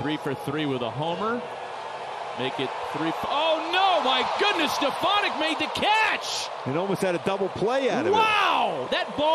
three for three with a homer. Make it three. Oh no! My goodness, Stefanic made the catch. It almost had a double play out of it. Wow, that ball.